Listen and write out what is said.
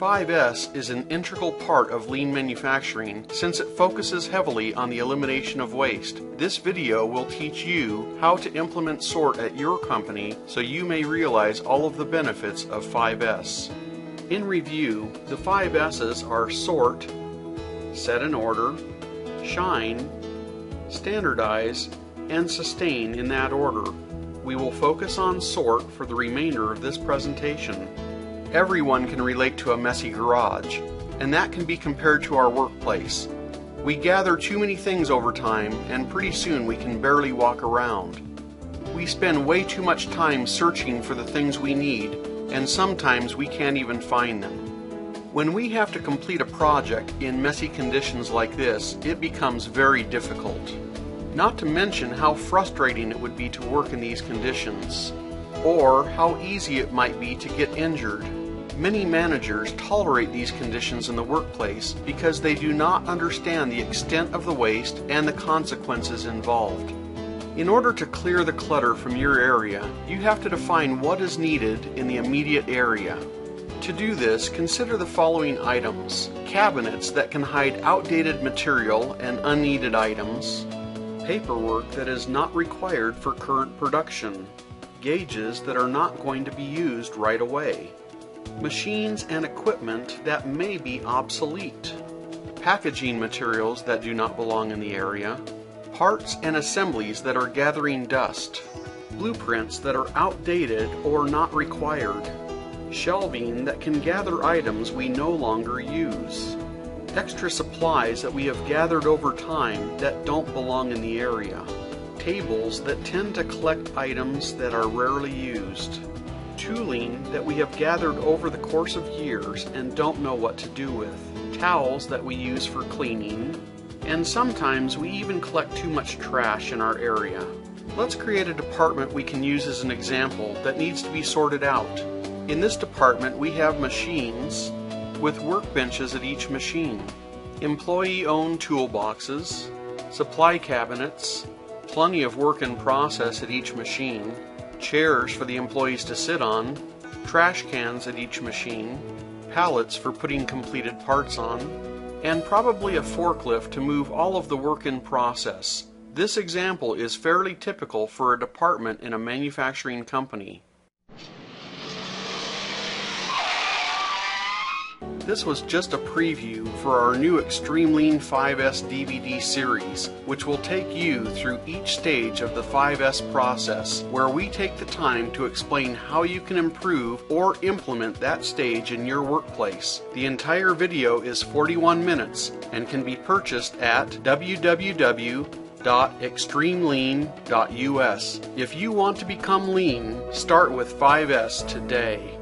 5S is an integral part of lean manufacturing since it focuses heavily on the elimination of waste. This video will teach you how to implement SORT at your company so you may realize all of the benefits of 5S. In review, the 5 S's are sort, set in order, shine, standardize, and sustain in that order. We will focus on sort for the remainder of this presentation. Everyone can relate to a messy garage, and that can be compared to our workplace. We gather too many things over time, and pretty soon we can barely walk around. We spend way too much time searching for the things we need, and sometimes we can't even find them. When we have to complete a project in messy conditions like this, it becomes very difficult. Not to mention how frustrating it would be to work in these conditions, or how easy it might be to get injured. Many managers tolerate these conditions in the workplace because they do not understand the extent of the waste and the consequences involved. In order to clear the clutter from your area, you have to define what is needed in the immediate area. To do this, consider the following items cabinets that can hide outdated material and unneeded items, paperwork that is not required for current production, gauges that are not going to be used right away machines and equipment that may be obsolete, packaging materials that do not belong in the area, parts and assemblies that are gathering dust, blueprints that are outdated or not required, shelving that can gather items we no longer use, extra supplies that we have gathered over time that don't belong in the area, tables that tend to collect items that are rarely used tooling that we have gathered over the course of years and don't know what to do with, towels that we use for cleaning, and sometimes we even collect too much trash in our area. Let's create a department we can use as an example that needs to be sorted out. In this department we have machines with workbenches at each machine, employee-owned toolboxes, supply cabinets, plenty of work in process at each machine, chairs for the employees to sit on, trash cans at each machine, pallets for putting completed parts on, and probably a forklift to move all of the work in process. This example is fairly typical for a department in a manufacturing company. This was just a preview for our new XtremeLean 5S DVD series, which will take you through each stage of the 5S process, where we take the time to explain how you can improve or implement that stage in your workplace. The entire video is 41 minutes and can be purchased at www.xtremelean.us. If you want to become lean, start with 5S today.